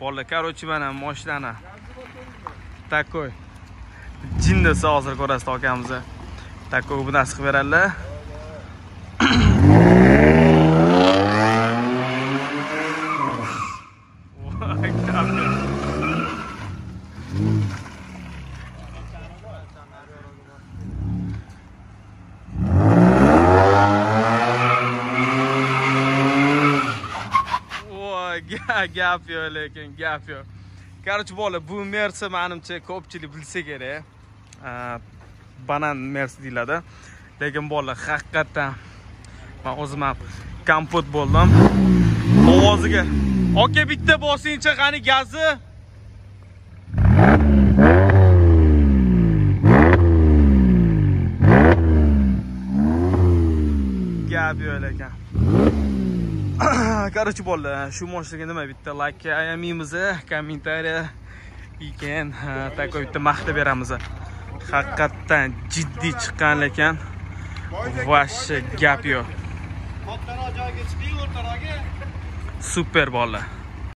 bolalar короче mana mashinani такой. Jinnisi hozir ko'rasiz akamizni такой bu narsa qilib beradilar Voy, gap yo'q lekin gap yo'q короче bola bu mersi manimcha ko'pchilik bilsa kerak banan mersi deyiladi. Lekin bolalar haqiqatdan man o'zim ham kompot bo'ldim. Ovoziga aka bitta bosingchi qani gazi? Gap yo'q lekin. короче bolalar shu moshinaga nima bitta like ayamiymiz kommentariya keyin такой bitta maqtab beramiz haqiqatdan jiddiy chiqqan lekin вообще gap yo'q kattaroq joyga chiqing o'rtaroqga super bolalar